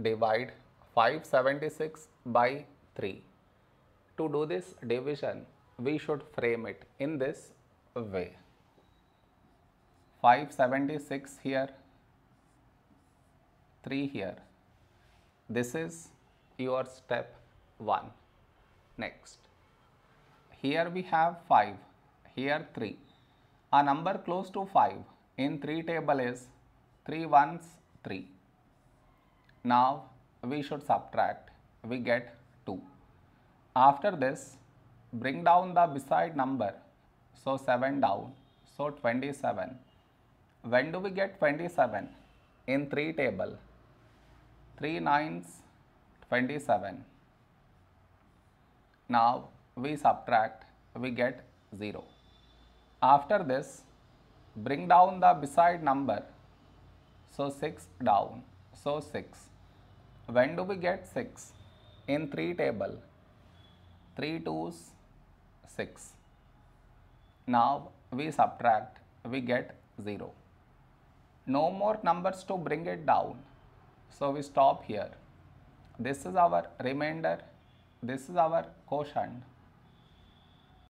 divide 576 by 3. To do this division, we should frame it in this way. 576 here, 3 here. This is your step 1. Next, here we have 5, here 3. A number close to 5 in 3 table is 3 ones 3. Now we should subtract, we get 2. After this, bring down the beside number, so 7 down, so 27. When do we get 27? In 3 table, 3 nines 27. Now we subtract, we get 0. After this, bring down the beside number, so 6 down, so 6. When do we get 6? In 3 table, 3 twos 6. Now we subtract, we get 0. No more numbers to bring it down. So we stop here. This is our remainder, this is our quotient